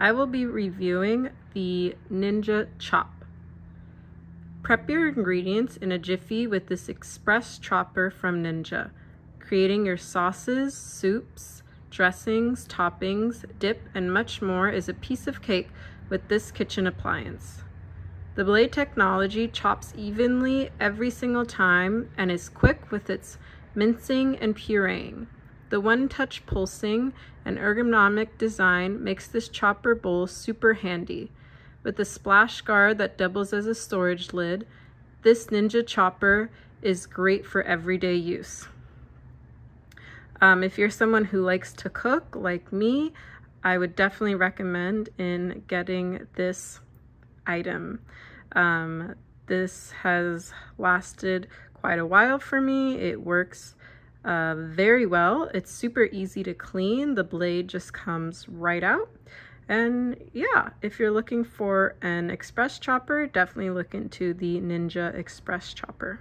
I will be reviewing the Ninja Chop. Prep your ingredients in a jiffy with this express chopper from Ninja, creating your sauces, soups, dressings, toppings, dip, and much more is a piece of cake with this kitchen appliance. The blade technology chops evenly every single time and is quick with its mincing and pureeing. The one-touch pulsing and ergonomic design makes this chopper bowl super handy. With a splash guard that doubles as a storage lid, this Ninja chopper is great for everyday use. Um, if you're someone who likes to cook like me, I would definitely recommend in getting this item. Um, this has lasted quite a while for me. It works uh, very well. It's super easy to clean. The blade just comes right out. And yeah, if you're looking for an express chopper, definitely look into the Ninja Express Chopper.